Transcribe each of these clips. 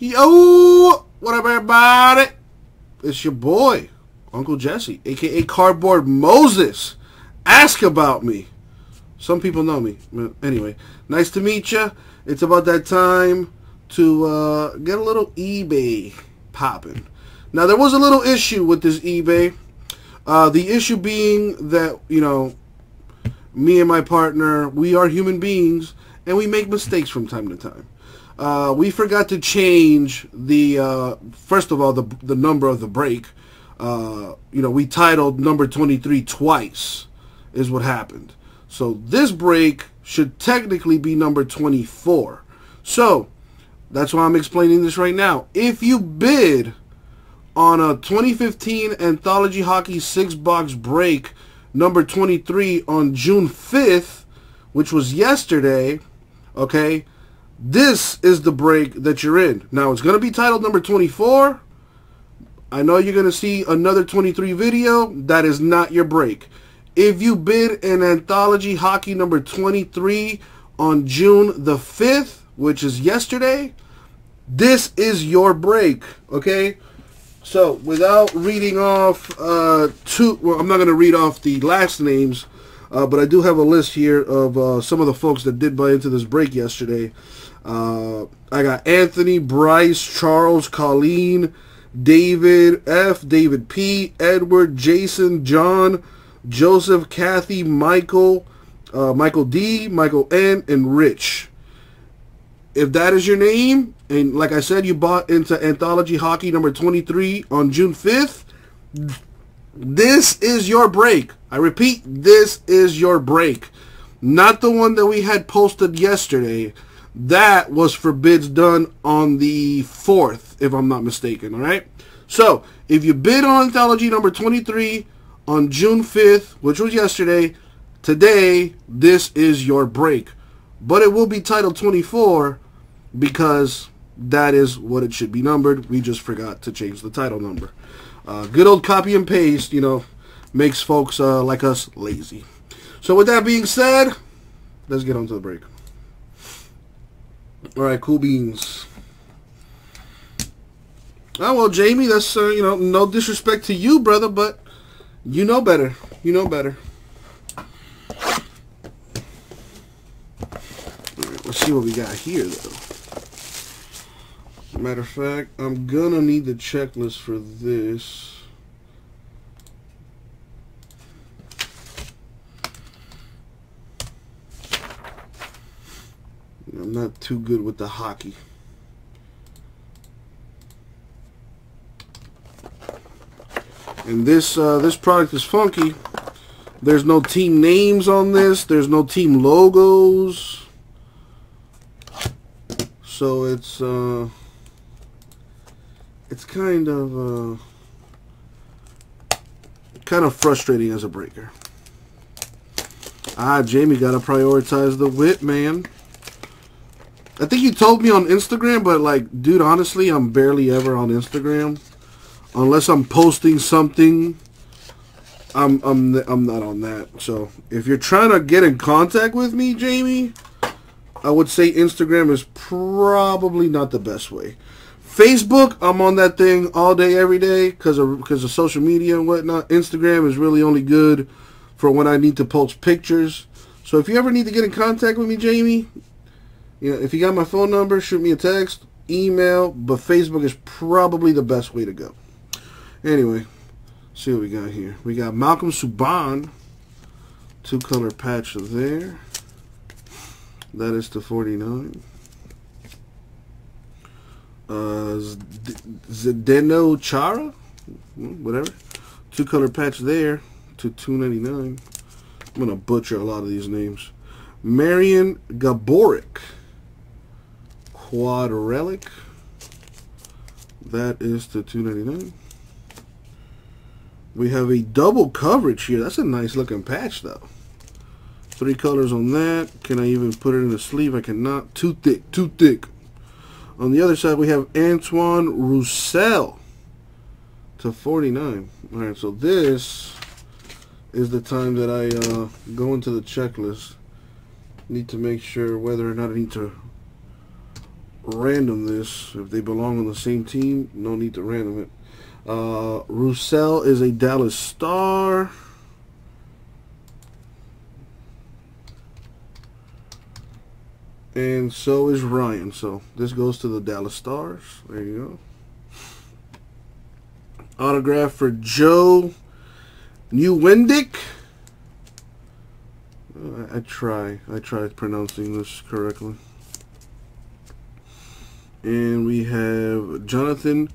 Yo, what up, everybody? It's your boy, Uncle Jesse, aka Cardboard Moses. Ask about me. Some people know me. Anyway, nice to meet you. It's about that time to uh, get a little eBay popping. Now, there was a little issue with this eBay. Uh, the issue being that, you know, me and my partner, we are human beings, and we make mistakes from time to time. Uh, we forgot to change the uh, first of all the the number of the break. Uh, you know, we titled number 23 twice, is what happened. So this break should technically be number 24. So that's why I'm explaining this right now. If you bid on a 2015 Anthology Hockey six box break number 23 on June 5th, which was yesterday, okay, this is the break that you're in. Now, it's going to be titled number 24. I know you're going to see another 23 video. That is not your break. If you bid an Anthology Hockey number 23 on June the 5th, which is yesterday, this is your break, okay? So, without reading off uh, two, well, I'm not going to read off the last names, uh, but I do have a list here of uh, some of the folks that did buy into this break yesterday. Uh, I got Anthony, Bryce, Charles, Colleen, David F, David P, Edward, Jason, John, Joseph, Kathy, Michael, uh, Michael D, Michael N, and Rich. If that is your name, and like I said, you bought into Anthology Hockey number 23 on June 5th, this is your break. I repeat, this is your break. Not the one that we had posted yesterday. That was for bids done on the 4th, if I'm not mistaken, all right? So, if you bid on Anthology number 23 on June 5th, which was yesterday, today, this is your break. But it will be titled 24 because that is what it should be numbered. We just forgot to change the title number. Uh, good old copy and paste, you know, makes folks uh, like us lazy. So with that being said, let's get on to the break. All right, cool beans. Oh well, Jamie, that's uh, you know no disrespect to you, brother, but you know better. You know better. Alright, let's see what we got here, though. Matter of fact, I'm gonna need the checklist for this. I'm not too good with the hockey. And this uh, this product is funky. There's no team names on this. There's no team logos. So it's uh, it's kind of uh, kind of frustrating as a breaker. Ah, Jamie got to prioritize the whip, man. I think you told me on Instagram, but like, dude, honestly, I'm barely ever on Instagram. Unless I'm posting something, I'm I'm I'm not on that. So if you're trying to get in contact with me, Jamie, I would say Instagram is probably not the best way. Facebook, I'm on that thing all day, every day, because of because of social media and whatnot. Instagram is really only good for when I need to post pictures. So if you ever need to get in contact with me, Jamie, you know, if you got my phone number, shoot me a text, email, but Facebook is probably the best way to go. Anyway, see what we got here. We got Malcolm Subban, two color patch there. That is to 49. Uh, Zdeno Chara, hmm, whatever. Two color patch there to 299. I'm gonna butcher a lot of these names. Marian Gaborik quad relic. That is the 299. We have a double coverage here. That's a nice looking patch though. Three colors on that. Can I even put it in the sleeve? I cannot. Too thick, too thick. On the other side we have Antoine Roussel to 49. Alright, so this is the time that I uh, go into the checklist. Need to make sure whether or not I need to random this. If they belong on the same team, no need to random it. Uh, Roussel is a Dallas Star. And so is Ryan. So this goes to the Dallas Stars. There you go. Autograph for Joe Nieuwendyk. I, I try. I try pronouncing this correctly. And we have Jonathan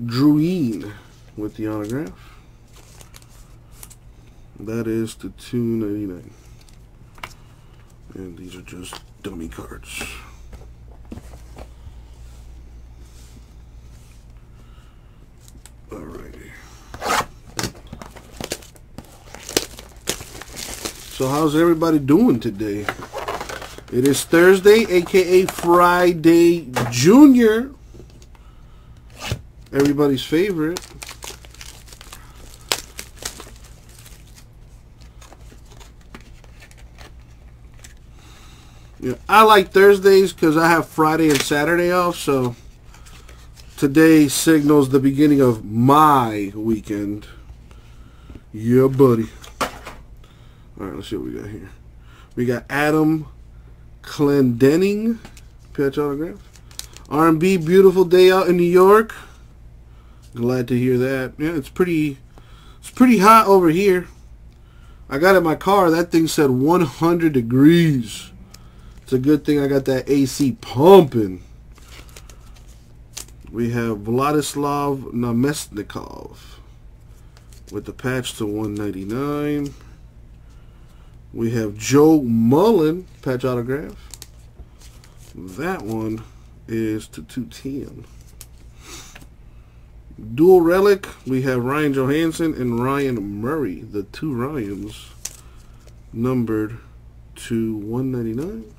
Drouin with the autograph. That is to 299 And these are just dummy cards. Alrighty. So how's everybody doing today? It is Thursday, aka Friday Junior. Everybody's favorite. Yeah, I like Thursdays because I have Friday and Saturday off, so today signals the beginning of my weekend. Yeah, buddy. All right, let's see what we got here. We got Adam Clendenning, patch autograph. R&B, beautiful day out in New York. Glad to hear that. Yeah, it's pretty, it's pretty hot over here. I got in my car. That thing said 100 degrees. It's a good thing I got that AC pumping. We have Vladislav Namestnikov with the patch to 199. We have Joe Mullen patch autograph. That one is to 210. Dual relic, we have Ryan Johansen and Ryan Murray, the two Ryans, numbered to 199.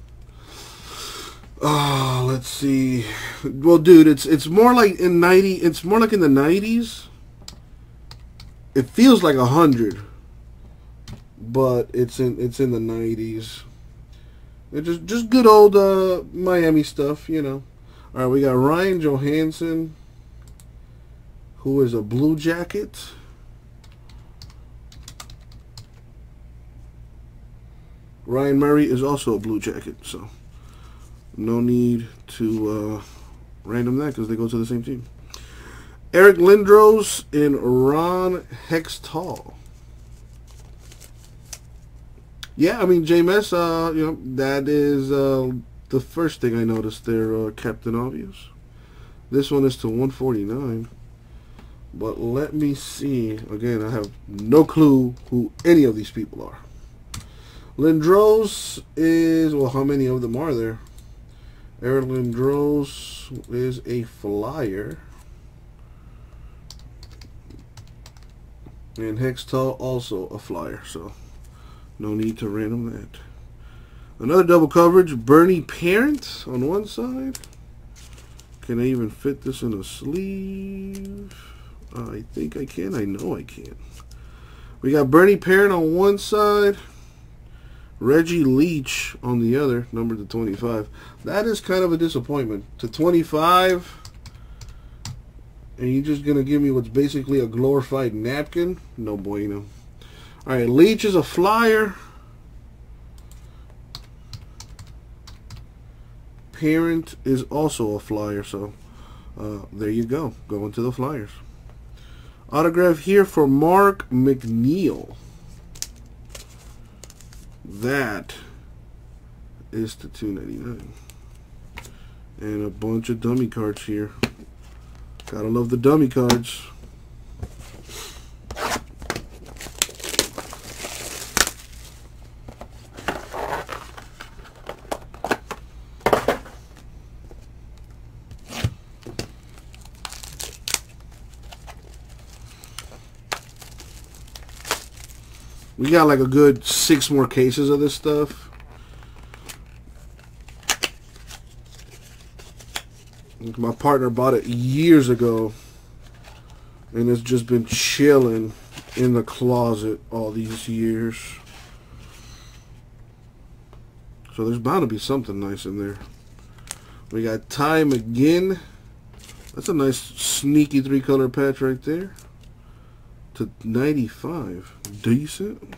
Oh, ah, let's see. Well, dude, it's it's more like in 90. It's more like in the 90s. It feels like a hundred, but it's in it's in the 90s. It's just just good old uh, Miami stuff, you know. All right, we got Ryan Johansen, who is a Blue Jacket. Ryan Murray is also a Blue Jacket, so no need to uh, random that because they go to the same team. Eric Lindros and Ron Hextall. Yeah, I mean, JMS, uh, you know, that is uh, the first thing I noticed there, uh, Captain Obvious. This one is to 149. But let me see. Again, I have no clue who any of these people are. Lindros is, well, how many of them are there? Eric Lindros is a flyer. And Hextall also a flyer, so no need to random that. Another double coverage, Bernie Parent on one side. Can I even fit this in a sleeve? I think I can. I know I can. We got Bernie Parent on one side. Reggie Leach on the other, number to 25. That is kind of a disappointment. To 25, and you're just going to give me what's basically a glorified napkin? No bueno. All right, Leach is a flyer. Parent is also a flyer, so uh, there you go. Going to the Flyers. Autograph here for Mark McNeill. That is the 299 and a bunch of dummy cards here. Gotta love the dummy cards. We got like a good six more cases of this stuff. My partner bought it years ago. And it's just been chilling in the closet all these years. So there's bound to be something nice in there. We got time again. That's a nice sneaky three color patch right there. To 95. Decent.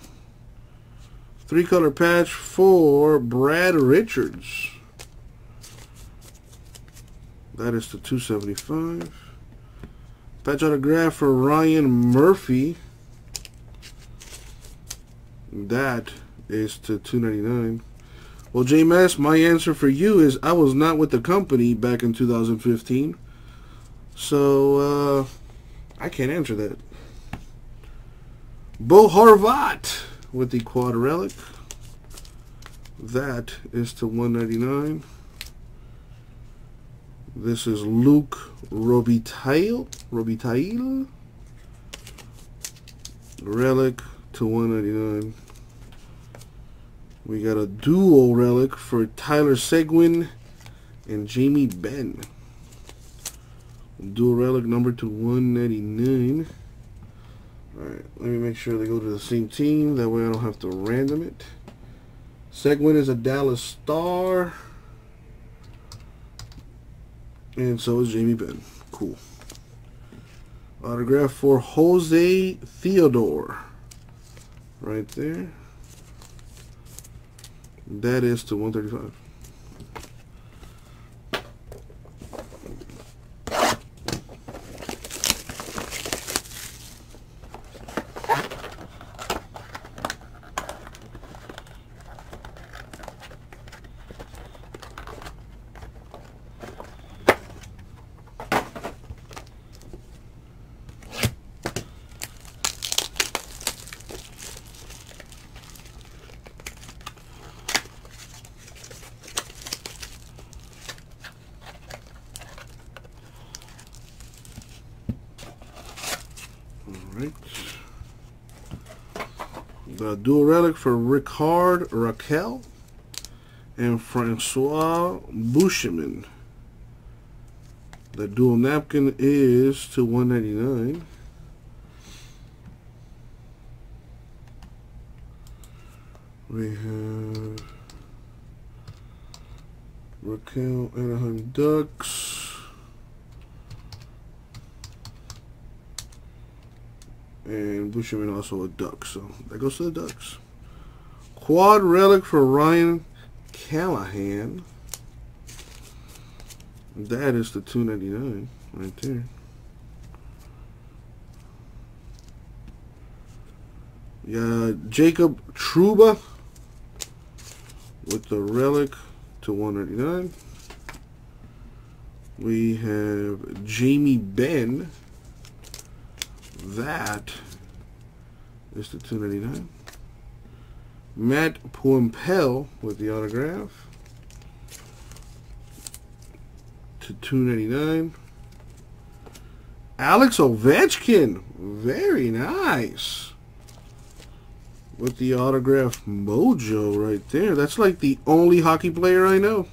Three color patch for Brad Richards. That is to 275. Patch autograph for Ryan Murphy. That is to 299. Well, JMS, my answer for you is I was not with the company back in 2015. So, uh, I can't answer that. Bo Horvat with the quad relic. That is to 199. This is Luc Robitaille. Robitaille. Relic to 199. We got a dual relic for Tyler Seguin and Jamie Benn. Dual relic number to 199. Alright, let me make sure they go to the same team. That way I don't have to random it. Seguin is a Dallas Star. And so is Jamie Benn. Cool. Autograph for Jose Theodore. Right there. That is to 135. Alright. The dual relic for Rickard Rakell and Francois Beauchemin. The dual napkin is to 199. We have Rakell Anaheim Ducks. And Busherman also a duck, so that goes to the Ducks. Quad relic for Ryan Callahan. That is the 299 right there. Yeah, Jacob Trouba with the relic to 199. We have Jamie Benn. That is the 299. Matt Puempel with the autograph to 299. Alex Ovechkin, very nice. With the autograph mojo right there. That's like the only hockey player I know.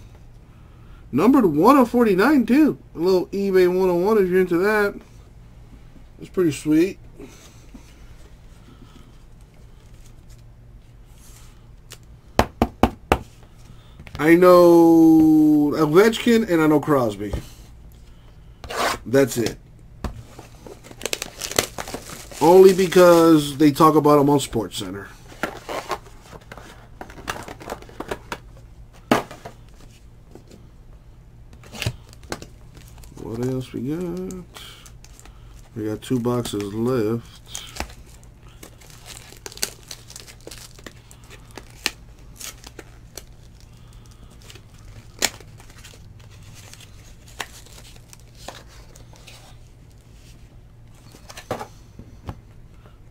Numbered 1 of 49 too. A little eBay 101 if you're into that. It's pretty sweet. I know Ovechkin and I know Crosby. That's it. Only because they talk about them on SportsCenter. What else we got? We got two boxes left.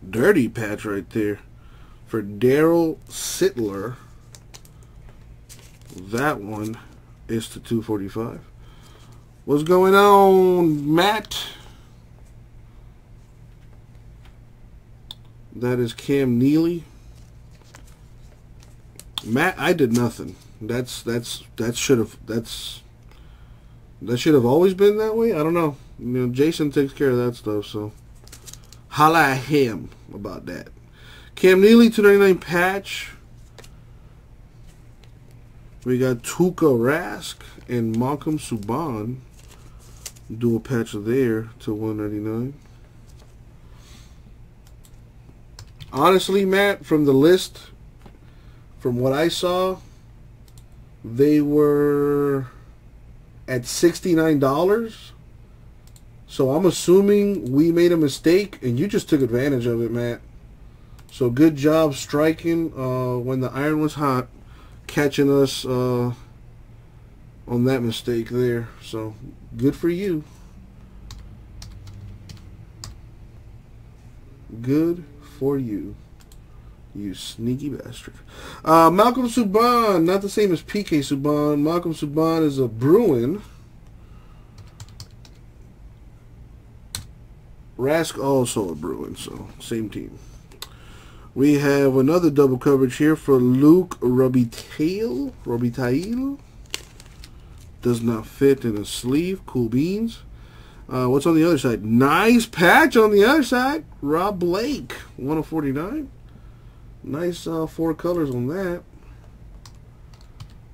Dirty patch right there for Darryl Sittler. That one is to 245. What's going on, Matt? That is Cam Neely. Matt, I did nothing. That's that's that should have that's that should have always been that way. I don't know. You know, Jason takes care of that stuff, so holla at him about that. Cam Neely, 299 patch. We got Tuukka Rask and Malcolm Subban. Dual patch there to 199. Honestly, Matt, from the list, from what I saw, they were at $69. So I'm assuming we made a mistake and you just took advantage of it, Matt. So good job striking uh, when the iron was hot, catching us uh, on that mistake there. So good for you. Good for you. You sneaky bastard. Uh, Malcolm Subban, not the same as PK Subban. Malcolm Subban is a Bruin. Rask also a Bruin, so same team. We have another double coverage here for Luc Robitaille. Robitaille. Does not fit in a sleeve. Cool beans. Uh, what's on the other side? Nice patch on the other side. Rob Blake, 1 of 49. Nice uh, four colors on that.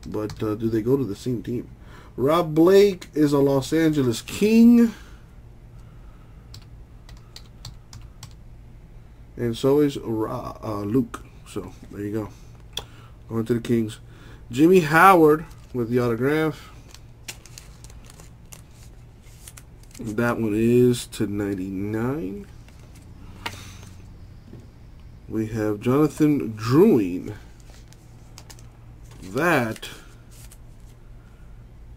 But uh, do they go to the same team? Rob Blake is a Los Angeles King. And so is Ra, uh, Luc. So there you go. Going to the Kings. Jimmy Howard with the autograph. That one is to 99. We have Jonathan Drouin. That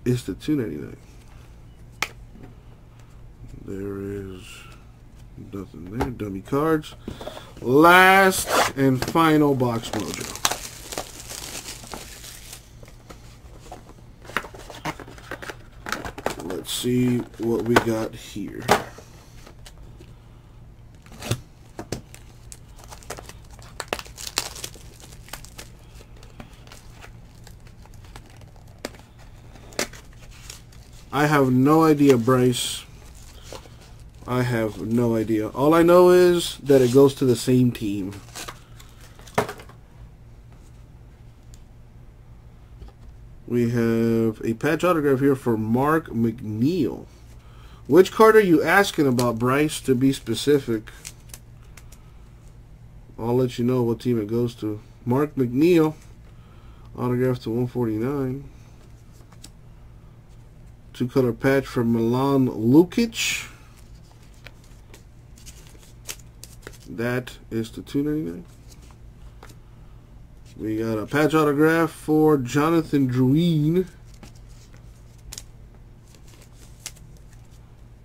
is the 299. There is Nothing there. Dummy cards. Last and final box mojo. Let's see what we got here. I have no idea, Bryce. I have no idea. All I know is that it goes to the same team. We have a patch autograph here for Mark McNeill. Which card are you asking about, Bryce, to be specific? I'll let you know what team it goes to. Mark McNeill, autograph to 149. Two color patch for Milan Lucic. That is the 299. We got a patch autograph for Jonathan Drouin.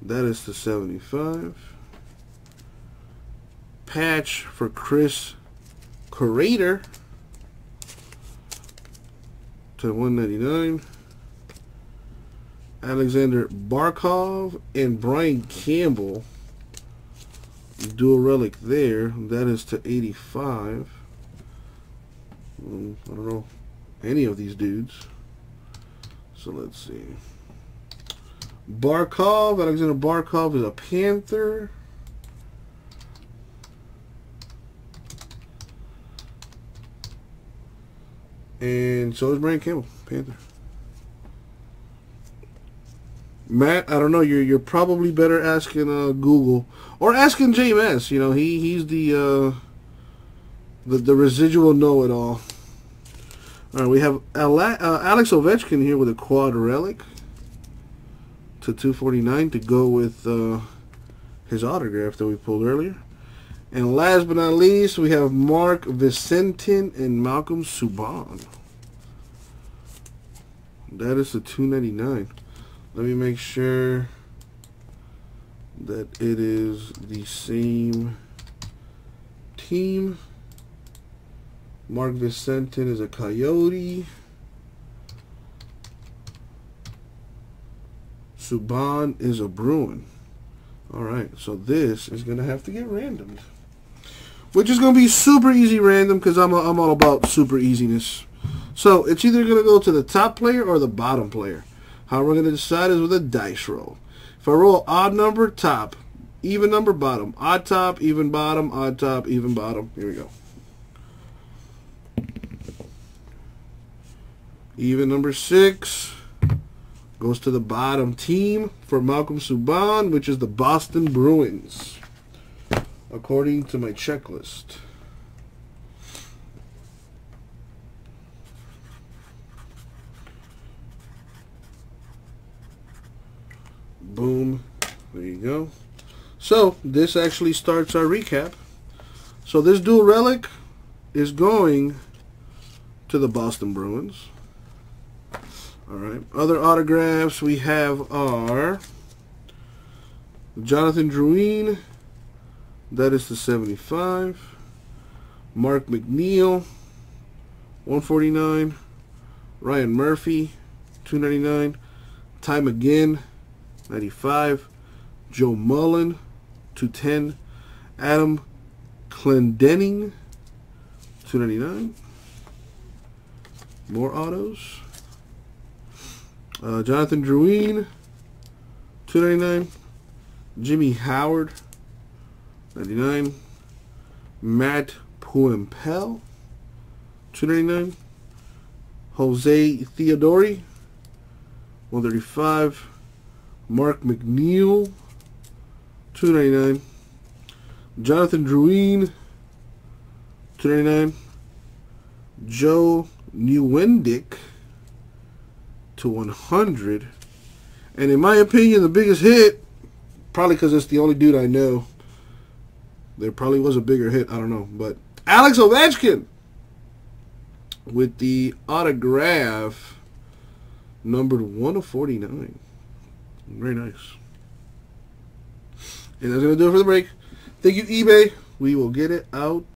That is the 75. Patch for Chris Kreider to 199. Alexander Barkov and Brian Campbell dual relic there. That is to 85. Um, I don't know any of these dudes. So let's see. Barkov, Alexander Barkov is a Panther. And so is Brian Campbell, Panther. Matt, I don't know. You're you're probably better asking uh, Google or asking JMS. You know, he he's the uh, the the residual know-it-all. All right, we have uh, Alex Ovechkin here with a quad relic to 249 to go with uh, his autograph that we pulled earlier. And last but not least, we have Mark Visentin and Malcolm Subban. That is the 299. Let me make sure that it is the same team. Mark Visentin is a Coyote. Subban is a Bruin. Alright, so this is going to have to get randomed. Which is going to be super easy random because I'm, I'm all about super easiness. So it's either going to go to the top player or the bottom player. How we're going to decide is with a dice roll. If I roll odd number, top. Even number, bottom. Odd top, even bottom, odd top, even bottom. Here we go. Even number six goes to the bottom team for Malcolm Subban, which is the Boston Bruins, according to my checklist. Boom. There you go. So, this actually starts our recap. So, this dual relic is going to the Boston Bruins. All right. Other autographs we have are Jonathan Drouin. That is the 75. Mark McNeill. 149. Ryan Murphy. 299. Time Again, 95. Joe Mullen. 210. Adam Clendenning. 299. More autos. Uh, Jonathan Drouin, 299. Jimmy Howard, 99. Matt Puempel, 299. Jose Theodori, 135. Mark McNeill, 299. Jonathan Drouin, 299. Joe Nieuwendyk to 100. And in my opinion, the biggest hit, probably because it's the only dude I know, there probably was a bigger hit. I don't know. But Alex Ovechkin with the autograph numbered 1 of 49. Very nice. And that's going to do it for the break. Thank you, eBay. We will get it out